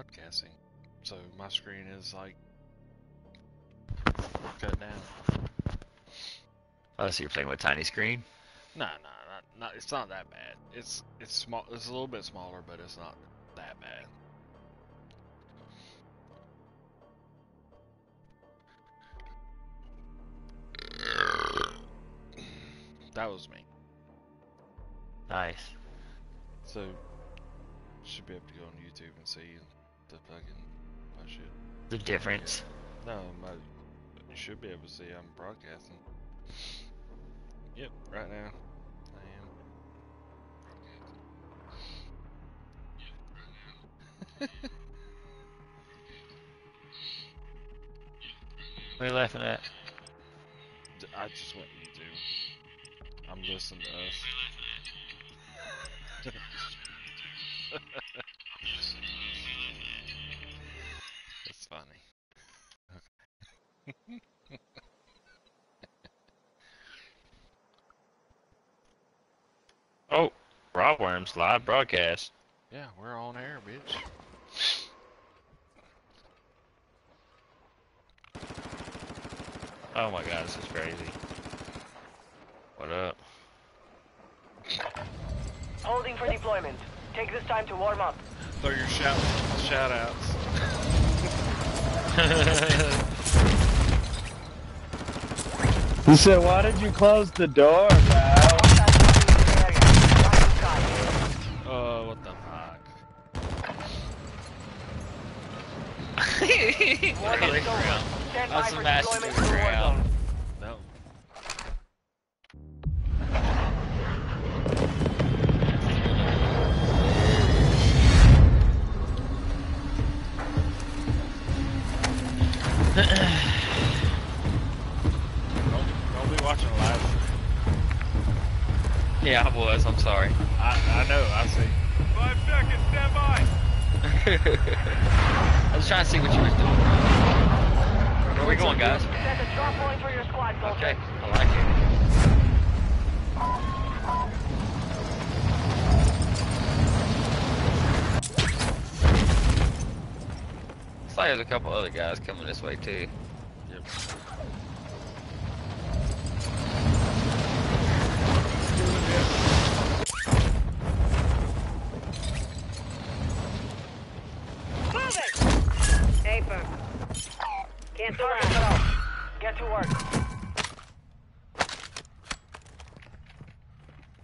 broadcasting, so my screen is like cut down. Oh, so you're playing with tiny screen? Nah, nah, not, not. It's not that bad. It's it's small. It's a little bit smaller, but it's not that bad. That was me. Nice. So, should be able to go on YouTube and see the fucking my shit. The difference. No, my you should be able to see I'm broadcasting. Yep, right now I am broadcasting. What are you laughing at? I just went YouTube. I'm listening to us. It's Robworm's live broadcast. Yeah, we're on air, bitch. Oh my god, this is crazy. What up? Holding for deployment. Take this time to warm up. Throw your shout shout outs. He said, why did you close the door, bro? Don't, don't be watching live. yeah, I was. I'm sorry. I, I know, I see. Five seconds, stand by. I was trying to see what you was doing. Where are we going, guys? Set a drop point for your squad, soldier. Okay, I like it. Like there's a couple other guys coming this way too. Yep. Move it! Stay firm. Can't Target. Get to work.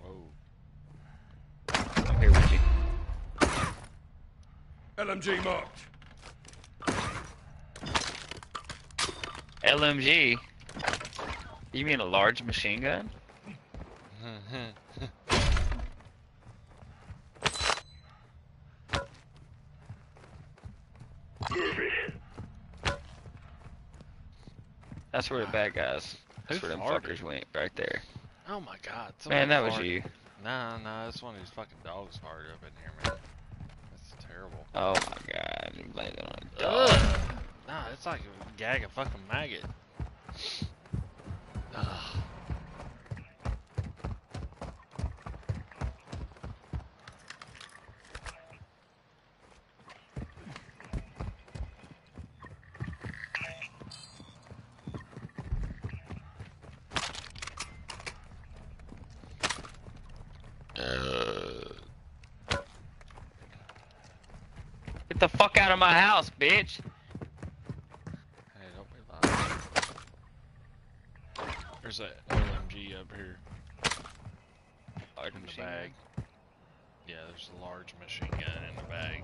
Whoa. I'm here with you. LMG marked. LMG. You mean a large machine gun? That's where the bad guys. That's Who where them farted? fuckers went, right there. oh my god. Man, that was you. Nah, nah, that's one of these fucking dogs farted up in here, man. That's terrible. Oh my god, you on a dog. Ugh. Nah, it's like a gag of fucking maggot. Ugh. Get the fuck out of my house, bitch! Hey, don't be loud. There's a LMG up here Large in the bag. Yeah, there's a large machine gun in the bag.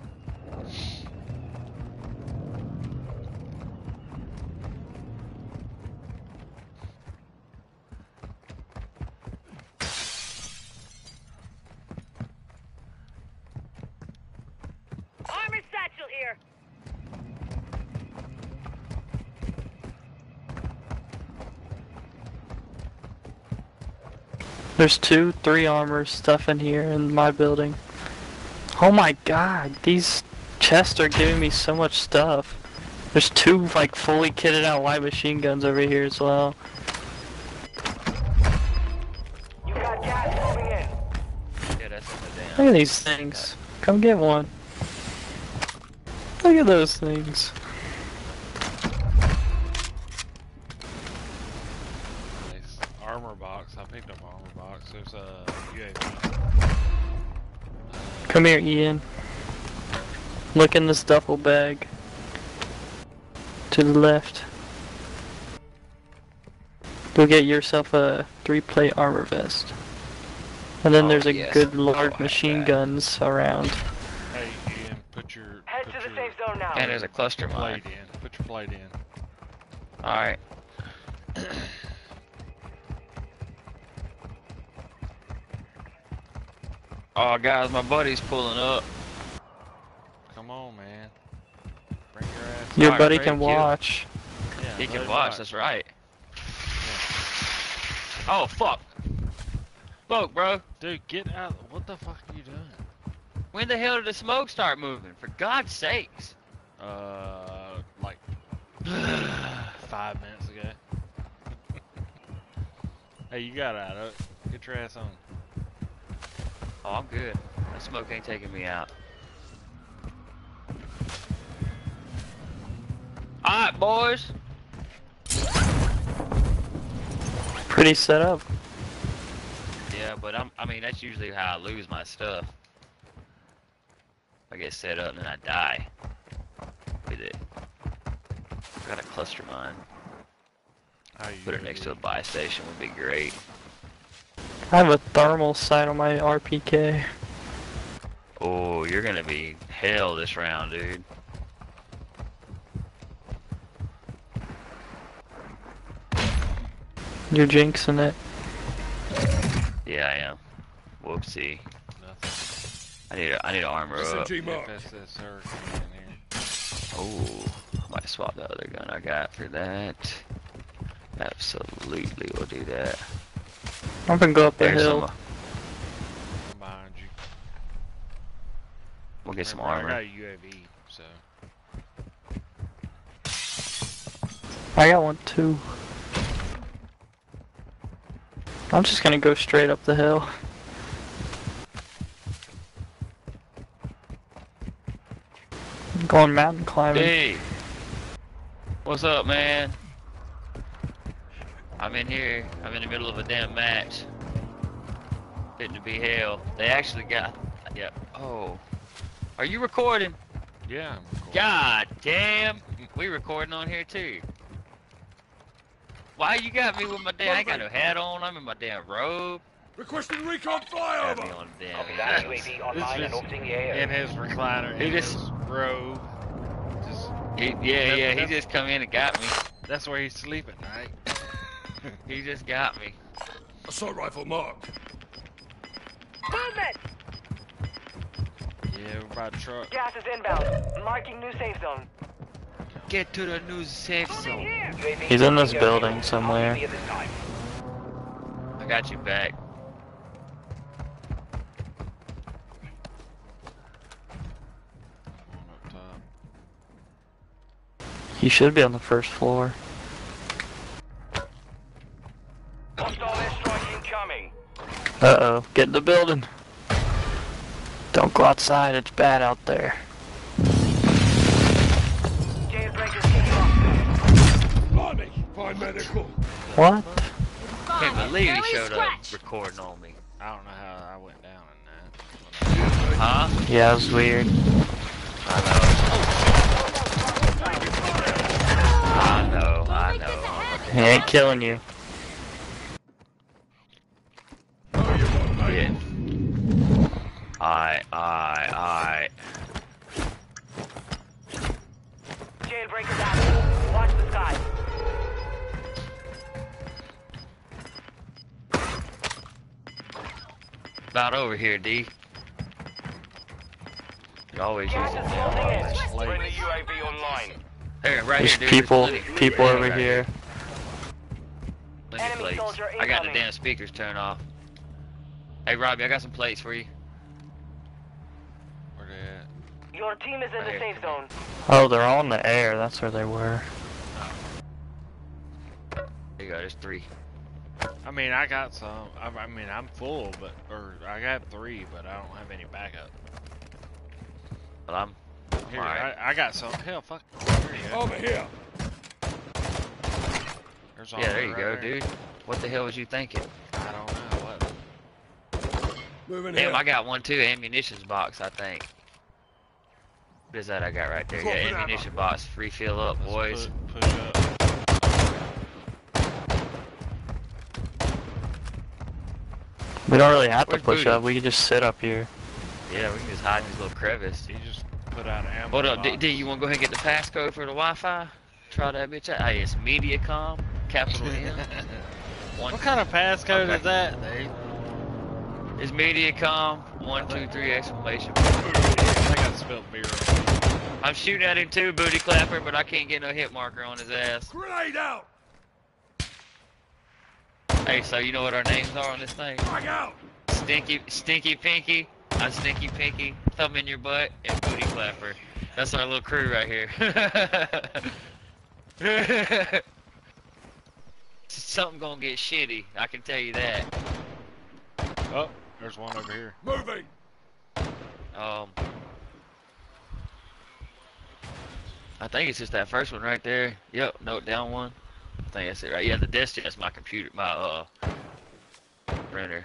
There's two, three armor stuff in here in my building. Oh my god, these chests are giving me so much stuff. There's two like fully kitted out light machine guns over here as well. You got gas moving in. Yeah, that's in the Look at these things. Come get one. Look Look at those things. Armor box. I picked up armor box. There's a UAV. Come here, Ian. Look in this duffel bag. To the left. Go get yourself a three-plate armor vest. And then Oh, there's a yes. good large I machine that. guns around. Hey, Ian, put your Head put to the safe zone now. And there's a cluster mine. blade in. Put your blade in. Alright. Oh, guys, my buddy's pulling up. Come on, man. Bring your ass. Your Alright, buddy can watch. Yeah, He can him watch, that's right. Oh, fuck. Smoke, bro. Dude, get out. What the fuck are you doing? When the hell did the smoke start moving? For God's sakes. Uh, like five minutes ago. hey, you got out of it. Get your ass on. Oh, I'm good. That smoke ain't taking me out. Alright, boys. Pretty set up. Yeah, but I'm, I mean, that's usually how I lose my stuff. I get set up and then I die with it. Got a cluster mine. Put it next to a buy station would be great. I have a thermal sight on my RPK. Oh, you're gonna be hell this round, dude. You're jinxing it. Yeah, I am. Whoopsie. Nothing. I need to, I need to armor up. SMG marked. FSS Hurricane in here. Oh, I might swap the other gun I got for that. Absolutely, we'll do that. I'm gonna go up the There's hill. some. I'm behind you. We'll get some Remember, I armor. got a UAV, so. I got one too. I'm just gonna go straight up the hill. I'm going mountain climbing. Hey, what's up, man? I'm in here. I'm in the middle of a damn match. Fitting to be hell. They actually got. Yeah. Oh. Are you recording? Yeah, I'm recording. God damn. We recording on here too. Why you got me with my damn? I got no hat on. I'm in my damn robe. Requesting recon Got me flyover. on the damn. Copy that. UAV online and just orbiting the AO. In his recliner, He in just- his robe. Just, He, yeah, yeah. He just come in and got me. that's where he's sleeping, at night. He just got me. Assault rifle marked. Movement! Yeah, we're by the truck. Gas is inbound. Marking new safe zone. Get to the new safe zone. He's in this building somewhere. RTB at this time. I got you back. One up top. He should be on the first floor. Uh oh, get in the building. Don't go outside, it's bad out there. Jailbreakers kicking off. Blimey. Find medical. What? Can't believe he showed up recording on me. I don't know how I went down in that. Huh? Yeah, it was weird. I know. I know. I know. He ain't killing you. Oh, you want, mate? Yeah. I, I, I. Jailbreakers out. Watch the sky. About over here, D. You always use Gas it. is closing in. Slate. Friendly UAV online. Here, right There's here, dude. people, There's plenty. people Yeah, over right here. Plenty Enemy plates. soldier I got the incoming. damn speakers turned off. Hey, Robbie, I got some plates for you. Where they at? Your team is in the safe zone. Oh, they're all in the air, that's where they were. There you go, there's three. I mean, I got some. I, I mean, I'm full, but or I got three, but I don't have any backup. But I'm Here, Alright. I, I got some. Hell, fuck. Here you go. Over here. There's Yeah, there you right go, there. dude. What the hell was you thinking? I don't know what. Moving Damn, here. I got one too. Ammunitions box, I think. What is that I got right there? Drop Yeah, ammunition box. Refill up, Let's boys. Push, push up. We don't really have to push Booty? up. We can just sit up here. Yeah, we can just hide in this little crevice. You just put out an ammo. Hold up, D. D, you want to go ahead and get the passcode for the Wi-Fi? Try that bitch out. Hey, it's MediaCom, capital M. One, What kind of passcode Okay. is that, Dave? It's MediaCom, one, two, three, exclamation. I think I spilled beer on I'm shooting at him too, booty clapper, but I can't get no hit marker on his ass. Grenade out. Hey, so you know what our names are on this thing? Frag out. Stinky, Stinky Pinky, I'm Stinky Pinky, Thumb in your butt, and Booty Clapper. That's our little crew right here. Something gonna get shitty, I can tell you that. Oh, there's one over here. Moving. Um, I think it's just that first one right there. Yep, note down one. I think that's it, right? Yeah, the desk that's my computer, my uh printer.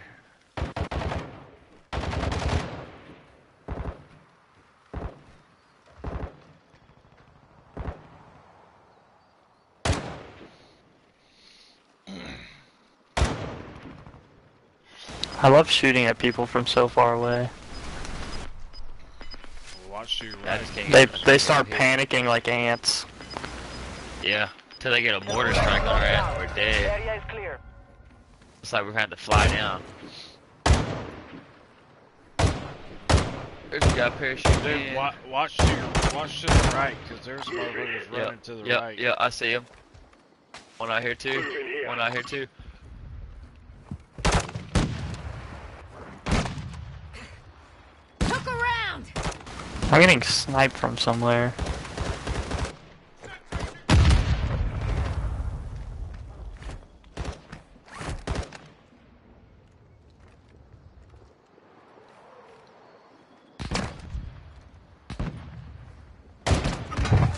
I love shooting at people from so far away. Watch to your right. They they start here. panicking like ants. Yeah, till they get a mortar strike on our ass, we're dead. Area is clear. It's like we're having to fly down. There's a guy parachuting Dude, in. wa- watch to your, watch to the right, cause there's motherfuckers running Yep, to the yep, right. Yeah, I see him. One out here too. One out here too. I'm getting sniped from somewhere.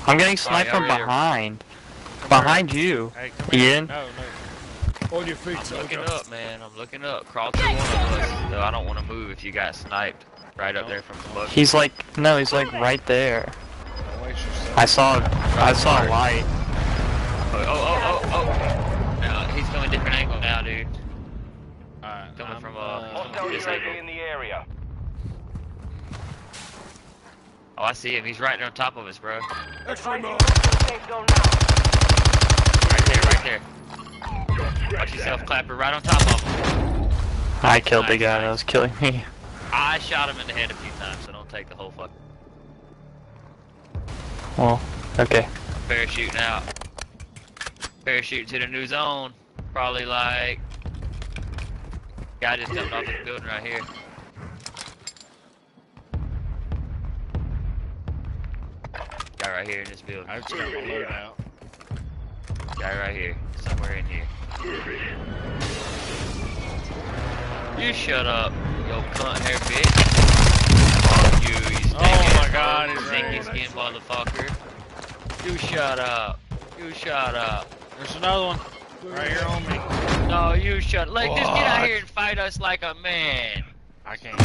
I'm getting sniped I from already- behind. Behind you. Hey, Ian? here. No, no. On your feet, I'm looking up, man. I'm looking up. Crawl through one of us. No, I don't want to move if you got sniped right up there from above. He's like, no, he's like right there. Don't waste yourself. I saw, I saw a light. Oh, oh, oh, oh, oh. No, he's going different angle now, dude. Alright, Coming I'm, from, uh, uh, from this angle. in the area. Oh, I see him. He's right there on top of us, bro. X-ray mark. Safe zone. Right there, right there. Watch yourself, Clapper. Right on top of him. I killed the Nice, guy that was killing me. I shot him in the head a few times, so don't take the whole fucking Well, okay. parachuting out. Parachuting to the new zone. Probably like. Guy just jumped off this building right here. Guy right here in this building. I just got my load out. Guy right here. Somewhere in here. You shut up, yo cunt hair bitch. Fuck you, you Oh my God, he's stinky skin motherfucker. You shut up. You shut up. There's another one. Right here on me. No, you shut. Like, just get out here and fight us like a man. I can't.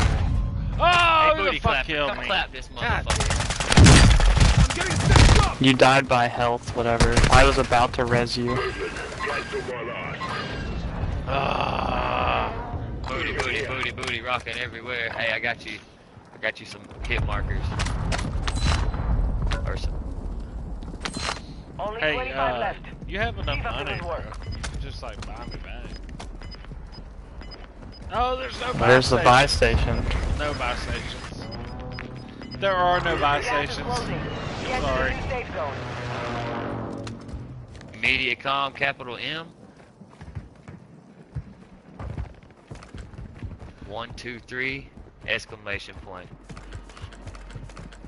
Oh, hey, who booty fuck clap. killed Come me? clap this motherfucker. I'm getting stitched up. You died by health, whatever. I was about to res you. Ah. Booty, booty, booty, booty, rocking everywhere. Hey, I got you. I got you some hit markers. Or some. Only Hey, uh, left. you have enough Leave to money, his bro. work. Just like buy me back. Oh, there's no buy There's the station. buy station. No buy stations. There are no buy stations. closing. Get Sorry. the new safe zone. Mediacom, capital M. One, two, three, exclamation point.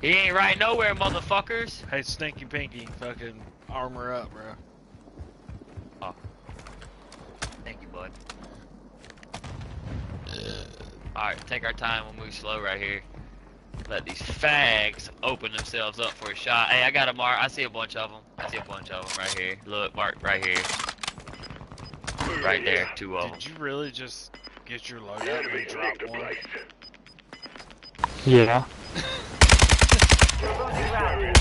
He ain't right nowhere, motherfuckers. Hey, Stinky Pinky, fucking armor up, bro. Oh. Thank you, bud. Alright, take our time. We'll move slow right here. Let these fags open themselves up for a shot. Hey, I got a mark. I see a bunch of them. I see a bunch of them right here. Look, mark right here. Right there, two of them. Did you really just get your loadout and drop one? Yeah. You're losing.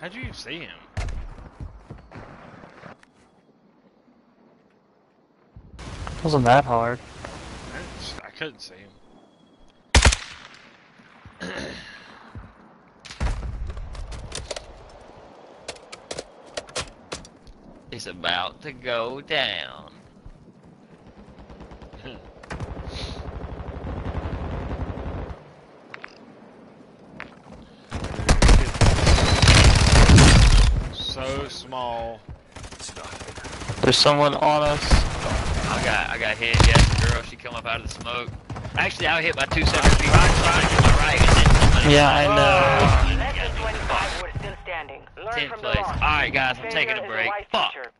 How'd you see him? Wasn't that hard. I, just- I couldn't see him. It's about to go down. So small. There's someone on us. I got I got hit. Yes, girl. She come up out of the smoke. Actually, I was hit by two separate people. Right, to my right, and then Yeah, I know. Less than 25 were still standing. Tenth place. All right, guys, I'm taking a a break. Fuck. teacher.